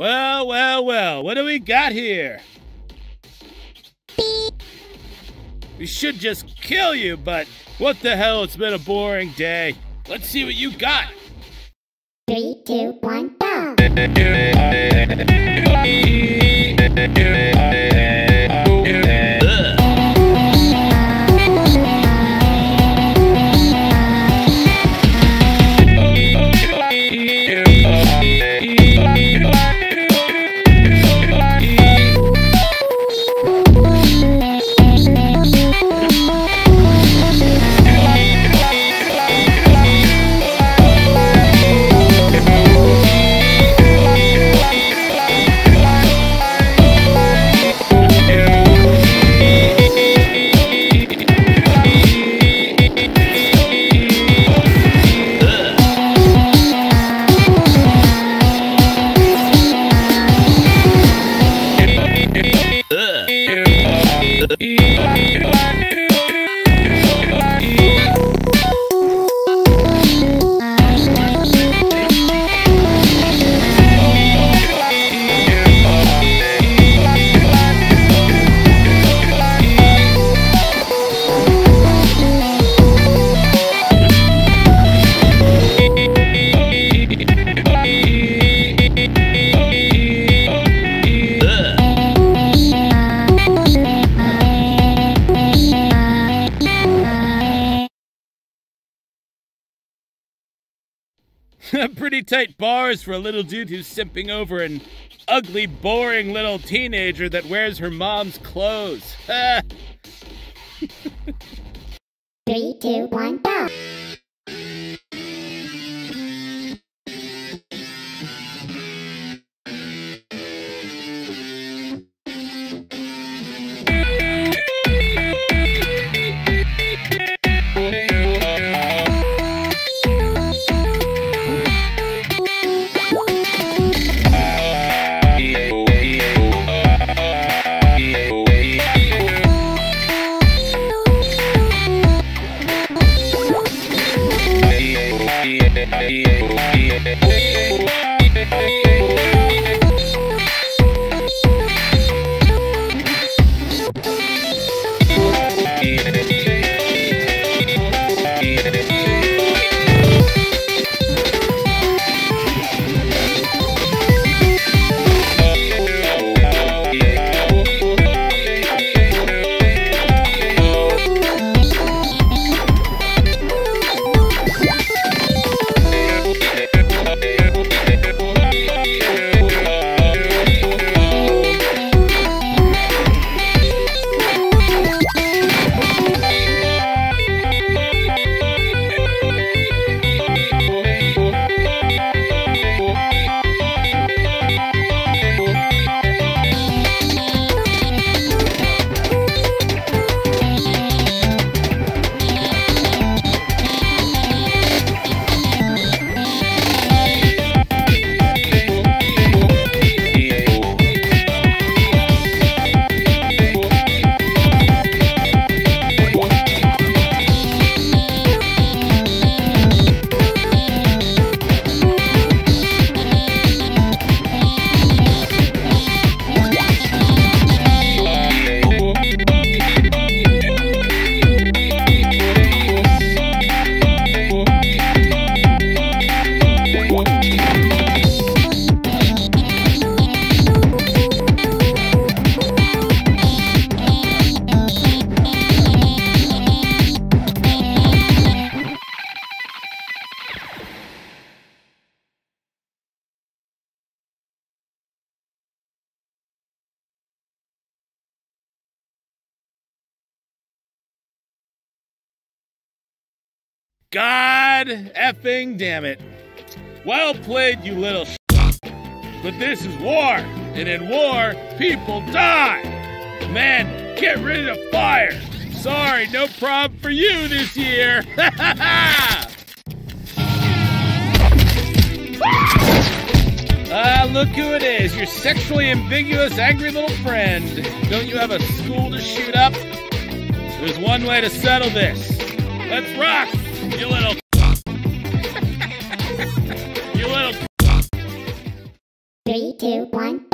Well, well, well, what do we got here? We should just kill you, but what the hell, it's been a boring day. Let's see what you got. Three, two, one, go! Pretty tight bars for a little dude who's simping over an ugly, boring little teenager that wears her mom's clothes. Three, two, one, go! yeah, yeah, yeah. God effing damn it. Well played, you little sh- But this is war, and in war, people die. Man, get rid of fire. Sorry, no problem for you this year. Ha! Ah, look who it is, your sexually ambiguous, angry little friend. Don't you have a school to shoot up? There's one way to settle this. Let's rock, you little. Three, two, one,